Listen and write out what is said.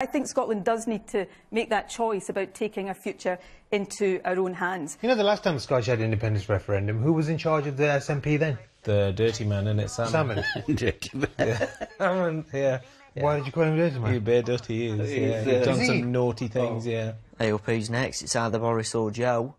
I think Scotland does need to make that choice about taking our future into our own hands. You know, the last time the Scottish had independence referendum, who was in charge of the SNP then? The dirty man, in it, Salmond. Salmond. Salmond, yeah. Why did you call him dirty man? man? bare dirty he is, yeah. He's, He's done some naughty things, oh. yeah. AOP's next. It's either Boris or Joe.